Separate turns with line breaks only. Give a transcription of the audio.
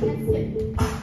That's it.